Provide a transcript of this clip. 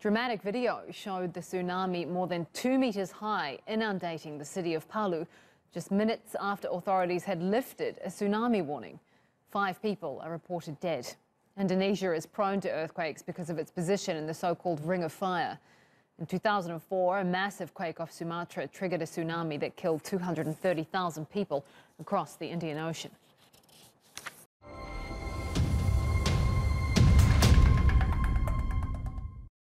Dramatic video showed the tsunami more than two metres high inundating the city of Palu just minutes after authorities had lifted a tsunami warning. Five people are reported dead. Indonesia is prone to earthquakes because of its position in the so-called Ring of Fire. In 2004, a massive quake off Sumatra triggered a tsunami that killed 230,000 people across the Indian Ocean.